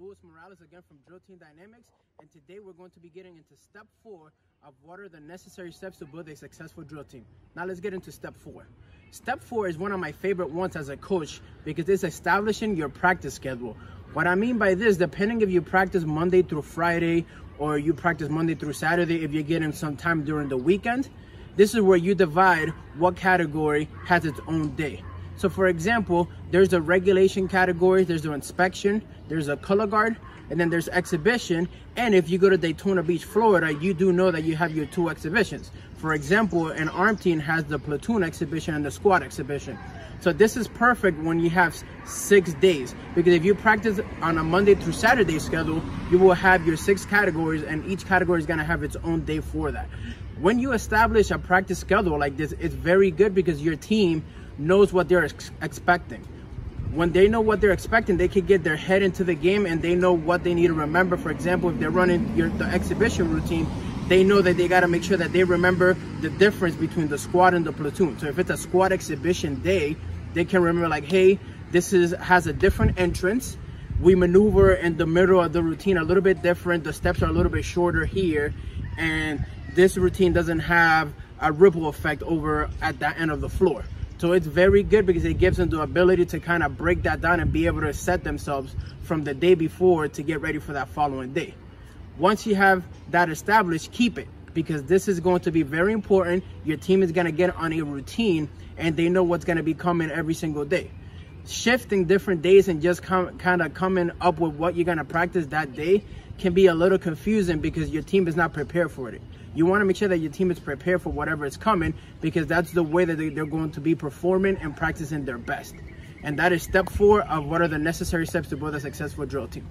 Luis Morales again from Drill Team Dynamics, and today we're going to be getting into step four of what are the necessary steps to build a successful drill team. Now let's get into step four. Step four is one of my favorite ones as a coach because it's establishing your practice schedule. What I mean by this, depending if you practice Monday through Friday or you practice Monday through Saturday, if you're getting some time during the weekend, this is where you divide what category has its own day. So for example, there's a regulation category, there's an inspection, there's a color guard, and then there's exhibition. And if you go to Daytona Beach, Florida, you do know that you have your two exhibitions. For example, an arm team has the platoon exhibition and the squad exhibition. So this is perfect when you have six days because if you practice on a Monday through Saturday schedule, you will have your six categories and each category is gonna have its own day for that. When you establish a practice schedule like this, it's very good because your team knows what they're ex expecting. When they know what they're expecting, they can get their head into the game and they know what they need to remember. For example, if they're running your, the exhibition routine, they know that they got to make sure that they remember the difference between the squad and the platoon. So if it's a squad exhibition day, they can remember like, hey, this is has a different entrance. We maneuver in the middle of the routine a little bit different. The steps are a little bit shorter here. And this routine doesn't have a ripple effect over at that end of the floor. So it's very good because it gives them the ability to kind of break that down and be able to set themselves from the day before to get ready for that following day. Once you have that established, keep it because this is going to be very important. Your team is going to get on a routine and they know what's going to be coming every single day. Shifting different days and just kind of coming up with what you're going to practice that day can be a little confusing because your team is not prepared for it. You want to make sure that your team is prepared for whatever is coming because that's the way that they're going to be performing and practicing their best. And that is step four of what are the necessary steps to build a successful drill team.